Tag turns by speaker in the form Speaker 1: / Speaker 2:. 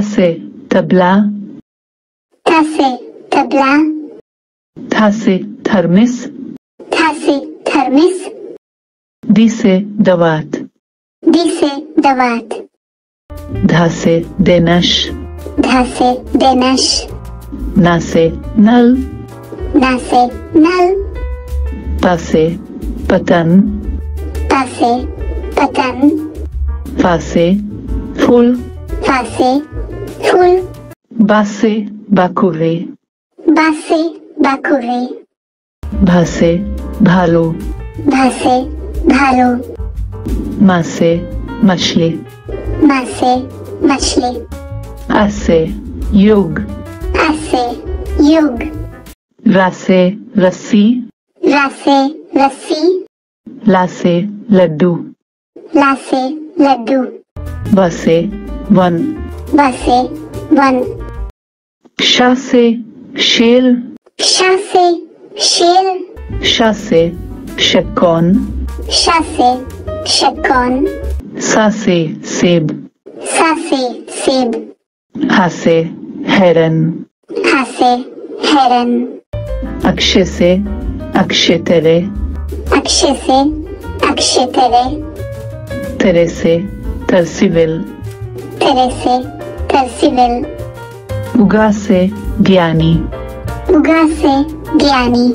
Speaker 1: से तबला
Speaker 2: से तबला
Speaker 1: से थर्मिस
Speaker 2: से थर्मिस
Speaker 1: दी से दवात
Speaker 2: दी से दवात
Speaker 1: ध से देनश
Speaker 2: ध से देनश
Speaker 1: न से नल
Speaker 2: न से नल
Speaker 1: प से पतन
Speaker 2: प से पतन
Speaker 1: फ से फूल
Speaker 2: फ से फूल
Speaker 1: ब से बाकुरे
Speaker 2: ब से बाकुरे
Speaker 1: भ से भालू
Speaker 2: भ से भालू
Speaker 1: म से मछली
Speaker 2: म से मछली
Speaker 1: अ से युग
Speaker 2: अ से युग
Speaker 1: र रस्सी
Speaker 2: रस्सी
Speaker 1: ला लड्डू
Speaker 2: ला लड्डू
Speaker 1: वन
Speaker 2: व से वन
Speaker 1: श से शेल।
Speaker 2: श से शेर
Speaker 1: श से शक्कौन
Speaker 2: श से शक्कौन
Speaker 1: स से सेब।
Speaker 2: स से सेब।
Speaker 1: ह से हेरन।
Speaker 2: ह से हेरन।
Speaker 1: अक्ष से अक्षतरे
Speaker 2: अक्षय से अक्षय तेरे।
Speaker 1: तेरे से तरसिविल।
Speaker 2: तेरे से
Speaker 1: उगा से ज्ञानी।
Speaker 2: उगा से ज्ञानी।